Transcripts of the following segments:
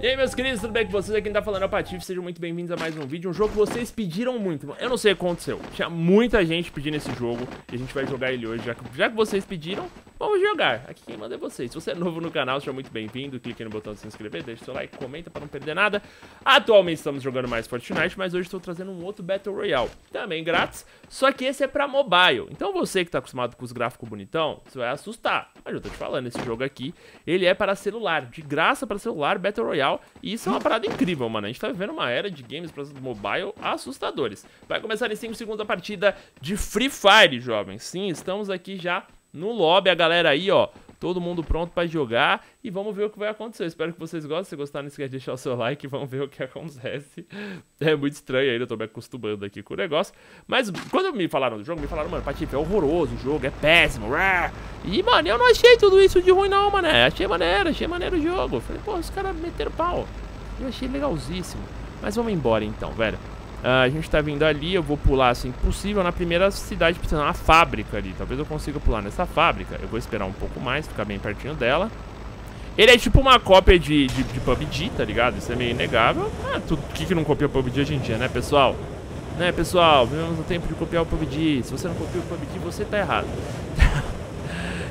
E aí meus queridos, tudo bem com vocês? Aqui quem tá falando é o Patife, sejam muito bem-vindos a mais um vídeo Um jogo que vocês pediram muito, eu não sei o que aconteceu Tinha muita gente pedindo esse jogo E a gente vai jogar ele hoje, já que, já que vocês pediram Vamos jogar, aqui quem manda é vocês Se você é novo no canal, seja muito bem-vindo. Clique no botão de se inscrever, deixa seu like, comenta pra não perder nada. Atualmente estamos jogando mais Fortnite Mas hoje estou trazendo um outro Battle Royale Também grátis, só que esse é pra mobile. Então você que tá acostumado com os gráficos bonitão Você vai assustar. Mas eu tô te falando, esse jogo aqui Ele é para celular, de graça para celular, Battle Royale. E isso é uma parada incrível, mano. A gente tá vivendo uma era de games para mobile assustadores. Vai começar em 5 segundos a partida de Free Fire, jovens. Sim, estamos aqui já no lobby, a galera aí, ó. Todo mundo pronto pra jogar e vamos ver o que vai acontecer. espero que vocês gostem. Se gostar, não esquece de deixar o seu like vamos ver o que acontece. É muito estranho ainda, eu tô me acostumando aqui com o negócio. Mas quando me falaram do jogo, me falaram, mano, Patife, é horroroso o jogo, é péssimo. E, mano, eu não achei tudo isso de ruim não, mano. Achei maneiro, achei maneiro o jogo. Falei, pô, os caras meteram pau. Eu achei legalzíssimo. Mas vamos embora então, velho. Uh, a gente tá vindo ali, eu vou pular assim, possível na primeira cidade, precisando uma fábrica ali. Talvez eu consiga pular nessa fábrica. Eu vou esperar um pouco mais, ficar bem pertinho dela. Ele é tipo uma cópia de, de, de PUBG, tá ligado? Isso é meio inegável. Ah, tudo que, que não copia PUBG hoje em dia, né, pessoal? Né, pessoal? Vivemos no tempo de copiar o PUBG. Se você não copia o PUBG, você tá errado.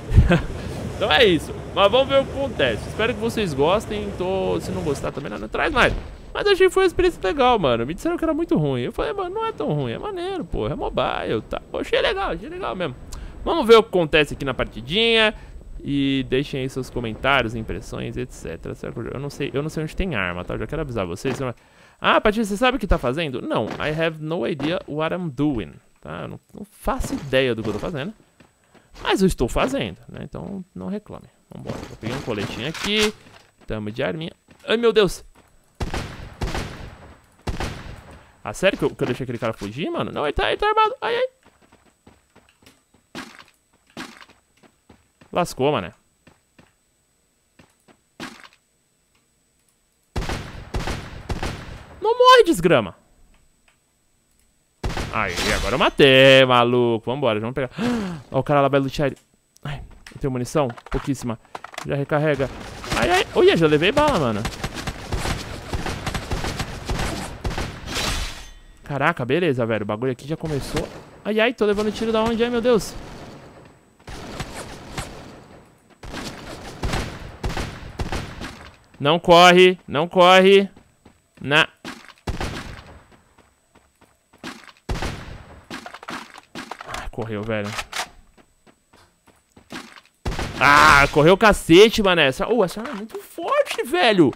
então é isso. Mas vamos ver o que acontece. Espero que vocês gostem. Tô... Se não gostar também, não traz mais. Mas achei que foi uma experiência legal, mano. Me disseram que era muito ruim. Eu falei, mano, não é tão ruim, é maneiro, pô. É mobile, tá? Pô, achei legal, achei legal mesmo. Vamos ver o que acontece aqui na partidinha. E deixem aí seus comentários, impressões, etc. Eu não sei, eu não sei onde tem arma, tá? Eu já quero avisar vocês. Ah, Patrícia, você sabe o que tá fazendo? Não, I have no idea what I'm doing. Tá? Eu não, não faço ideia do que eu tô fazendo. Mas eu estou fazendo, né? Então não reclame. Vambora. Eu peguei um coletinho aqui. Tamo de arminha. Ai, meu Deus. Ah, sério que eu, que eu deixei aquele cara fugir, mano? Não, ele tá, ele tá armado. Ai, ai. Lascou, mané. Não morre, desgrama. Aí, agora eu matei, maluco. Vambora, vamos pegar. Ó, o cara lá vai lutear ele. Ai, eu munição? Pouquíssima. Já recarrega. Ai, ai. Olha, já levei bala, mano. Caraca, beleza, velho. O bagulho aqui já começou. Ai, ai, tô levando tiro da onde? Ai, meu Deus. Não corre, não corre. Na. Ah, correu, velho. Ah, correu o cacete, mané. Essa, oh, essa arma é muito forte, velho.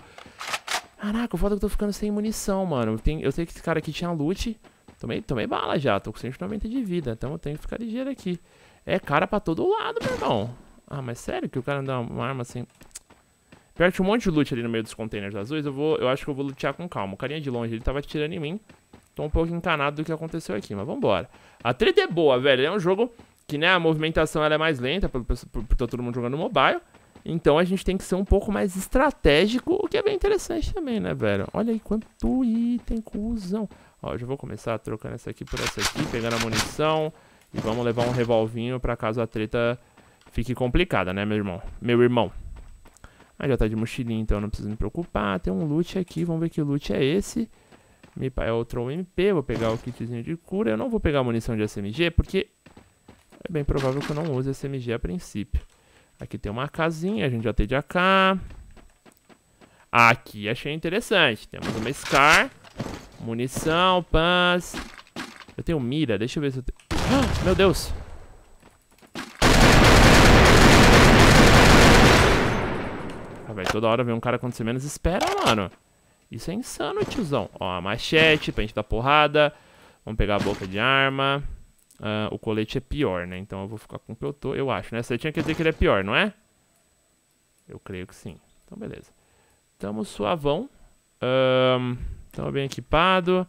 Caraca, o foda é que eu tô ficando sem munição, mano. Tem, eu sei que esse cara aqui tinha loot. Tomei, tomei bala já, tô com 190 de vida. Então eu tenho que ficar ligeiro aqui. É cara pra todo lado, meu irmão. Ah, mas sério que o cara dá uma arma assim... Pior um monte de loot ali no meio dos containers azuis, eu, vou, eu acho que eu vou lutear com calma. O carinha de longe, ele tava atirando em mim. Tô um pouco encanado do que aconteceu aqui, mas vambora. A treta é boa, velho. É um jogo que, né, a movimentação ela é mais lenta, por, por todo mundo jogando mobile. Então a gente tem que ser um pouco mais estratégico, o que é bem interessante também, né, velho? Olha aí quanto item, cuzão. Ó, já vou começar trocando essa aqui por essa aqui, pegando a munição. E vamos levar um revolvinho pra caso a treta fique complicada, né, meu irmão? Meu irmão. Ah, já tá de mochilinha, então não preciso me preocupar. Tem um loot aqui, vamos ver que loot é esse. É outro MP, vou pegar o kitzinho de cura. Eu não vou pegar munição de SMG, porque é bem provável que eu não use SMG a princípio. Aqui tem uma casinha, a gente já tem de AK. Aqui achei interessante. Temos uma SCAR. Munição, pans. Eu tenho mira, deixa eu ver se eu tenho... Ah, meu Deus! Ah, velho, toda hora vem um cara quando você menos espera, mano. Isso é insano, tiozão. Ó, a machete pra gente dar porrada. Vamos pegar a boca de arma. Uh, o colete é pior, né? Então eu vou ficar com o que eu tô, eu acho, né? Você tinha que dizer que ele é pior, não é? Eu creio que sim. Então, beleza. Tamo suavão. Um, tamo bem equipado.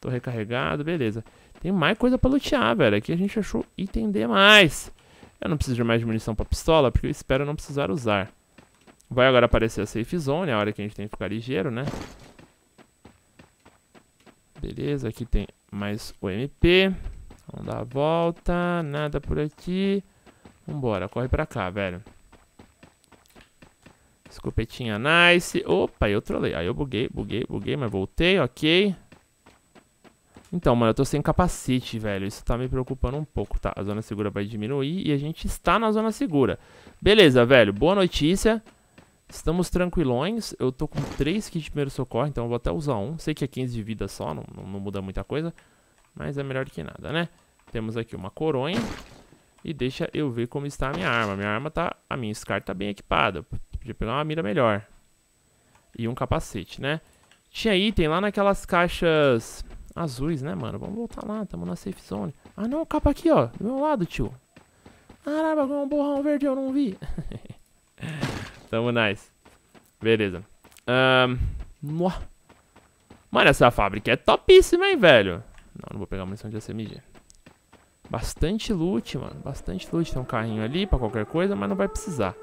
Tô recarregado, beleza. Tem mais coisa pra lutear, velho. Aqui a gente achou item demais. Eu não preciso de mais de munição pra pistola, porque eu espero não precisar usar. Vai agora aparecer a safe zone, a hora que a gente tem que ficar ligeiro, né? Beleza, aqui tem mais o MP. Vamos dar a volta. Nada por aqui. Vambora, corre pra cá, velho. Escopetinha nice. Opa, eu trolei. Aí eu buguei, buguei, buguei, mas voltei, ok. Então, mano, eu tô sem capacete, velho. Isso tá me preocupando um pouco, tá? A zona segura vai diminuir e a gente está na zona segura. Beleza, velho. Boa notícia. Estamos tranquilões. Eu tô com 3 kits de primeiro socorro, então eu vou até usar um. Sei que é 15 de vida só, não, não, não muda muita coisa. Mas é melhor que nada, né? Temos aqui uma coronha. E deixa eu ver como está a minha arma. Minha arma tá... A minha SCAR tá bem equipada. Podia pegar uma mira melhor. E um capacete, né? Tinha item lá naquelas caixas azuis, né, mano? Vamos voltar lá, tamo na safe zone. Ah, não, capa aqui, ó. Do meu lado, tio. Caramba, com um borrão verde eu não vi. tamo nice. Beleza. Um, mano, essa fábrica é topíssima, hein, velho? Não, não vou pegar munição de SMG. Bastante loot, mano. Bastante loot. Tem um carrinho ali pra qualquer coisa, mas não vai precisar.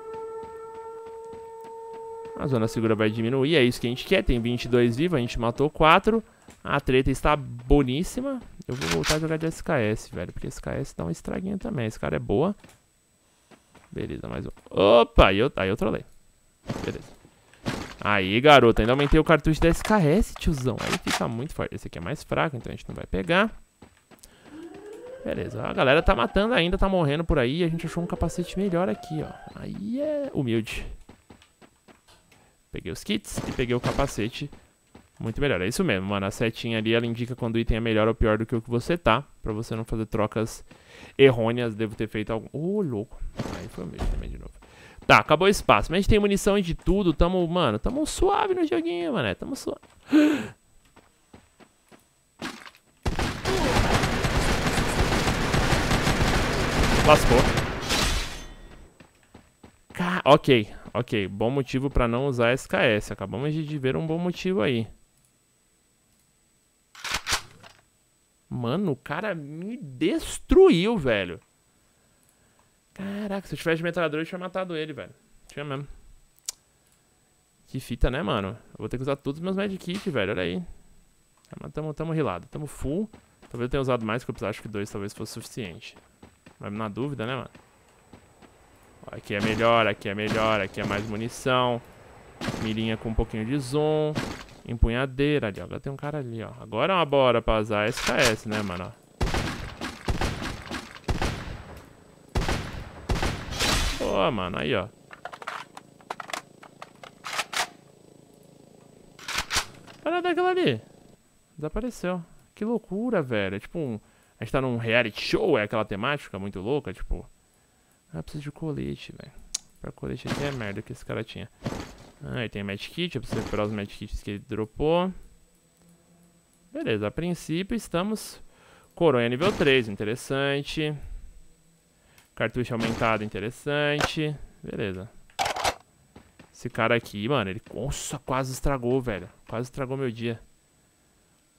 A zona segura vai diminuir, é isso que a gente quer. Tem 22 vivos, a gente matou 4. A treta está boníssima. Eu vou voltar a jogar de SKS, velho. Porque SKS dá uma estraguinha também. Esse cara é boa. Beleza, mais um. Opa, aí eu, aí eu trolei. Beleza. Aí, garoto. Ainda aumentei o cartucho da SKS, tiozão. Aí fica muito forte. Esse aqui é mais fraco, então a gente não vai pegar. Beleza. A galera tá matando ainda, tá morrendo por aí. A gente achou um capacete melhor aqui, ó. Aí é humilde. Peguei os kits e peguei o capacete muito melhor, é isso mesmo, mano. A setinha ali, ela indica quando o item é melhor ou pior do que o que você tá. Pra você não fazer trocas errôneas. Devo ter feito algum... Ô, oh, louco. Aí foi o mesmo também de novo. Tá, acabou o espaço. Mas a gente tem munição de tudo. Tamo, mano, tamo suave no joguinho, mano. Tamo suave. Lascou. Ok, ok. Bom motivo pra não usar SKS. Acabamos de ver um bom motivo aí. Mano, o cara me destruiu, velho. Caraca, se eu tivesse de metralhadora, eu tinha matado ele, velho. Tinha mesmo. Que fita, né, mano? Eu vou ter que usar todos os meus medkits, velho. Olha aí. Mas tamo, tamo rilado. Tamo full. Talvez eu tenha usado mais, que eu acho que dois talvez fosse suficiente. Mas na dúvida, né, mano? Aqui é melhor, aqui é melhor, aqui é mais munição. Mirinha com um pouquinho de zoom. Empunhadeira ali, ó. Agora tem um cara ali, ó. Agora é uma bora pra usar SKS, né, mano? Boa, mano. Aí, ó. Olha daquela ali. Desapareceu. Que loucura, velho. É tipo um... A gente tá num reality show, é aquela temática muito louca, tipo... Ah, preciso de colete, velho. Pra colete aqui é merda que esse cara tinha. Ah, e tem medkit, eu preciso recuperar os medkits que ele dropou. Beleza, a princípio estamos... Coronha nível 3, interessante. Cartucho aumentado, interessante. Beleza. Esse cara aqui, mano, ele... Nossa, quase estragou, velho. Quase estragou meu dia.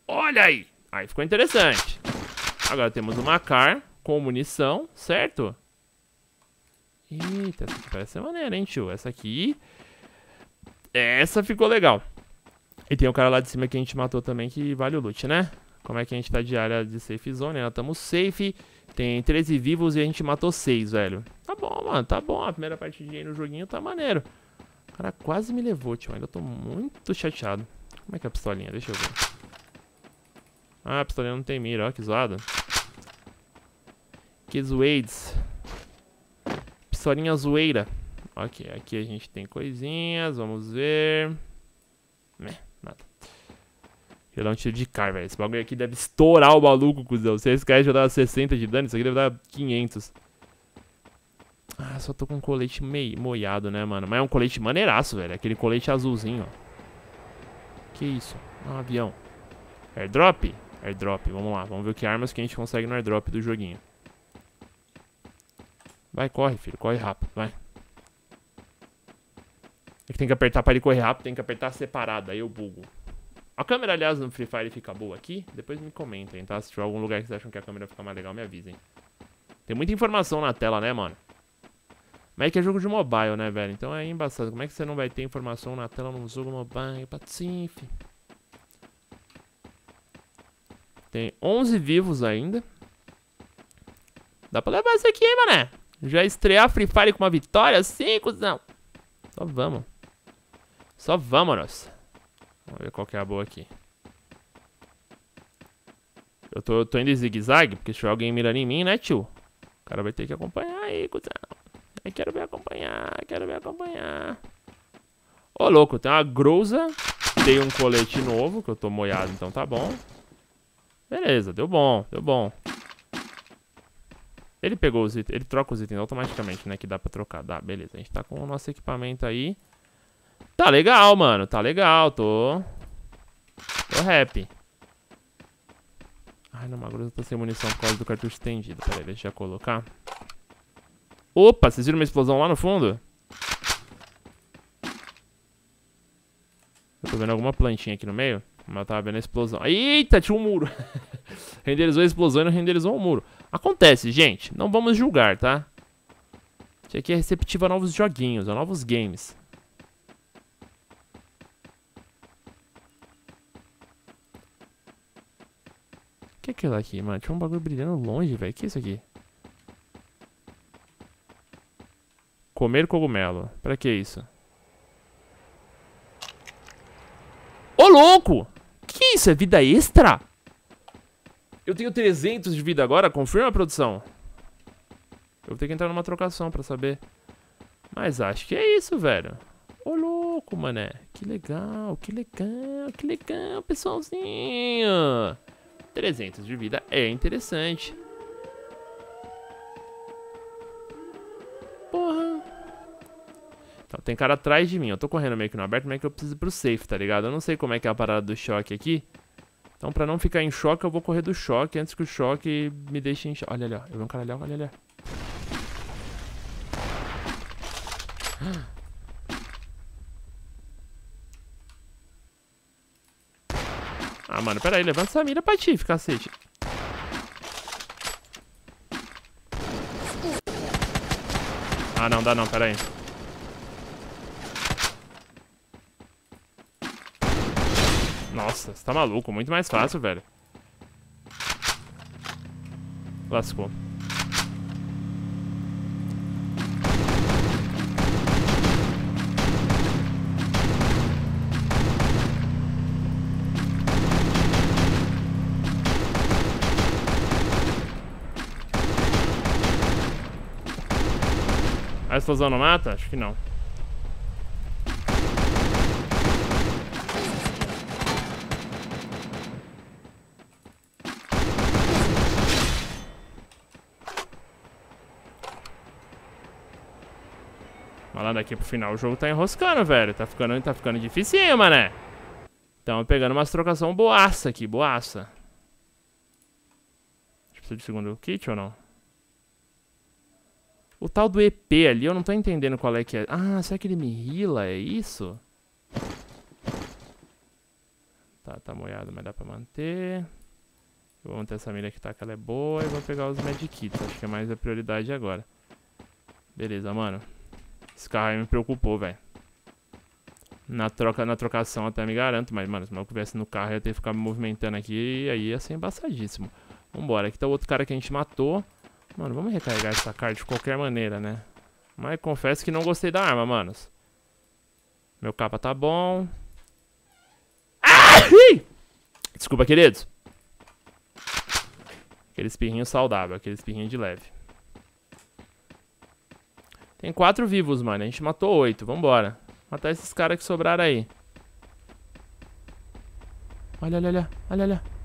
Olha aí! Aí ficou interessante. Agora temos uma car com munição, certo? Eita, essa aqui parece ser maneira, hein, tio? Essa aqui essa ficou legal. E tem o cara lá de cima que a gente matou também que vale o loot, né? Como é que a gente tá de área de safe zone? Nós estamos safe. Tem 13 vivos e a gente matou 6, velho. Tá bom, mano. Tá bom. A primeira partidinha aí no joguinho tá maneiro. O cara quase me levou, tio. Ainda tô muito chateado. Como é que é a pistolinha? Deixa eu ver. Ah, a pistolinha não tem mira. Ó, que zoada. Que zoeides. Pistolinha zoeira. Ok, aqui a gente tem coisinhas, vamos ver. Né, nada. Deixa eu dar um tiro de car, velho. Esse bagulho aqui deve estourar o maluco, cuzão. Se esse cara já dá 60 de dano, isso aqui deve dar 500. Ah, só tô com um colete meio moiado, né, mano? Mas é um colete maneiraço, velho. Aquele colete azulzinho, ó. Que isso? Um avião. Airdrop? Airdrop, vamos lá. Vamos ver que armas que a gente consegue no airdrop do joguinho. Vai, corre, filho. Corre rápido, vai. É que tem que apertar pra ele correr rápido, tem que apertar separado, aí eu bugo. A câmera, aliás, no Free Fire fica boa aqui? Depois me comentem, tá? Se tiver algum lugar que vocês acham que a câmera fica mais legal, me avisem. Tem muita informação na tela, né, mano? Mas é que é jogo de mobile, né, velho? Então é embaçado. Como é que você não vai ter informação na tela num jogo mobile? Patinho, Tem 11 vivos ainda. Dá pra levar isso aqui, hein, mané? Já estrear Free Fire com uma vitória? Sim, cuzão. Só vamos. Só vamos. Vamos ver qual que é a boa aqui. Eu tô, tô indo em zigue-zague, porque se alguém mirando em mim, né, tio? O cara vai ter que acompanhar aí, cuzão. Eu quero ver acompanhar, quero ver acompanhar. Ô, louco, tem uma grosa. Dei um colete novo, que eu tô molhado, então tá bom. Beleza, deu bom, deu bom. Ele pegou os itens, ele troca os itens automaticamente, né? Que dá pra trocar. Dá, beleza. A gente tá com o nosso equipamento aí. Tá legal, mano. Tá legal, tô... Tô happy. Ai, não, Magruza tá sem munição por causa do cartucho estendido. Pera aí, deixa eu colocar. Opa, vocês viram uma explosão lá no fundo? Eu tô vendo alguma plantinha aqui no meio. Mas eu tava vendo a explosão. Eita, tinha um muro. renderizou a explosão e não renderizou o muro. Acontece, gente. Não vamos julgar, tá? Isso aqui é receptivo a novos joguinhos, a novos games. O que é aquilo aqui, mano? Tinha um bagulho brilhando longe, velho. Que é isso aqui? Comer cogumelo. Pra que isso? Ô, louco! Que isso? É vida extra? Eu tenho 300 de vida agora? Confirma produção. Eu vou ter que entrar numa trocação pra saber. Mas acho que é isso, velho. Ô, louco, mané. Que legal, que legal, que legal, pessoalzinho. 300 de vida é interessante. Porra. Então, tem cara atrás de mim. Eu tô correndo meio que no aberto, meio que eu preciso ir pro safe, tá ligado? Eu não sei como é que é a parada do choque aqui. Então, pra não ficar em choque, eu vou correr do choque antes que o choque me deixe em choque. Olha ali, ó. Eu vi um cara ali, olha ali. Ah, mano, pera aí. Levanta essa mira pra ti, cacete. Ah, não, dá não, pera aí. Nossa, você tá maluco. Muito mais fácil, velho. Lascou. A explosão não mata? Acho que não. lá daqui pro final o jogo tá enroscando, velho. Tá ficando, tá ficando dificinho, mané. Então, pegando umas trocação boaça aqui, boaça. Precisa de segundo kit ou não? O tal do EP ali, eu não tô entendendo qual é que é. Ah, será que ele me heala? É isso? Tá, tá moiado, mas dá pra manter. Eu vou manter essa mira que tá, que ela é boa. E vou pegar os medkits, acho que é mais a prioridade agora. Beleza, mano. Esse carro aí me preocupou, velho. Na, troca, na trocação até me garanto, mas, mano, se maluco viesse no carro, eu ia ter que ficar me movimentando aqui e aí ia ser embaçadíssimo. Vambora, aqui tá o outro cara que a gente matou. Mano, vamos recarregar essa carta de qualquer maneira, né? Mas confesso que não gostei da arma, manos. Meu capa tá bom. Ah! Desculpa, queridos. Aquele espirrinho saudável, aquele espirrinho de leve. Tem quatro vivos, mano. A gente matou oito. Vambora. Matar esses caras que sobraram aí. Olha, olha, olha. Olha, olha.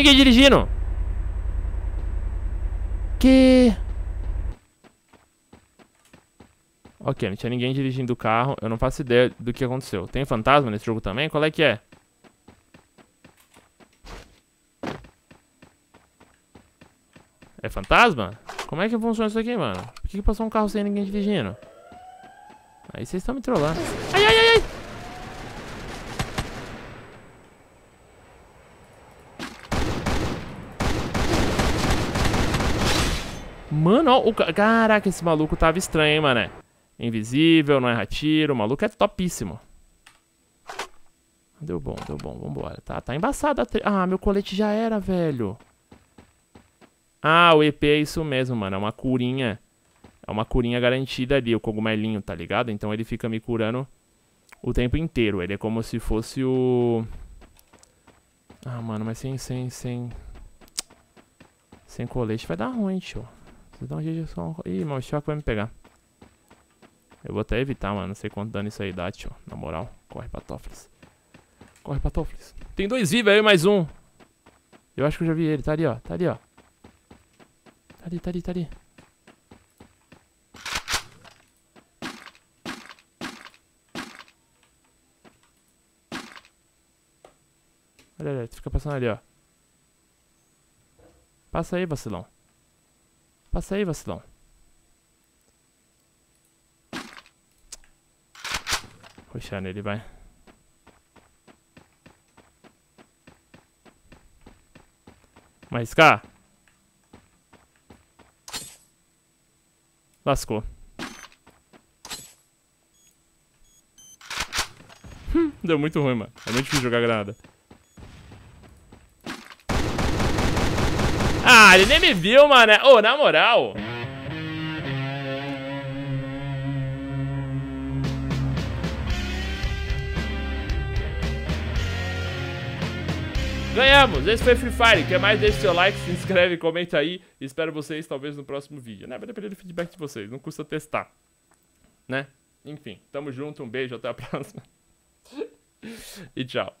Ninguém dirigindo. Que... Ok, não tinha ninguém dirigindo o carro. Eu não faço ideia do que aconteceu. Tem fantasma nesse jogo também? Qual é que é? É fantasma? Como é que funciona isso aqui, mano? Por que, que passou um carro sem ninguém dirigindo? Aí vocês estão me trollando. Ai, ai, ai, ai! Mano, ó, o... Caraca, esse maluco tava estranho, hein, mané. Invisível, não erra tiro. O maluco é topíssimo. Deu bom, deu bom. Vambora. Tá, tá embaçado a tre... Ah, meu colete já era, velho. Ah, o EP é isso mesmo, mano. É uma curinha. É uma curinha garantida ali, o cogumelinho, tá ligado? Então ele fica me curando o tempo inteiro. Ele é como se fosse o... Ah, mano, mas sem, sem, sem... Sem colete vai dar ruim, tio. Dá um jeito só... Ih, mano, o choque vai me pegar. Eu vou até evitar, mano. Não sei quanto dano isso aí dá, tio. Na moral, corre, Patóflis. Corre, Patóflis. Tem dois vivos aí, mais um. Eu acho que eu já vi ele. Tá ali, ó. Tá ali, ó. Tá ali, tá ali, tá ali. Olha, olha, fica passando ali, ó. Passa aí, vacilão. Passa aí, vacilão. Puxar nele, vai. Mas, cá. Lascou. Deu muito ruim, mano. É muito difícil jogar granada. Ah, ele nem me viu, mano. Ô, oh, na moral. Ganhamos! Esse foi Free Fire. Quer mais? Deixe seu like, se inscreve, comenta aí. Espero vocês, talvez, no próximo vídeo. Né? Vai depender do feedback de vocês. Não custa testar. Né? Enfim, tamo junto. Um beijo. Até a próxima. e tchau.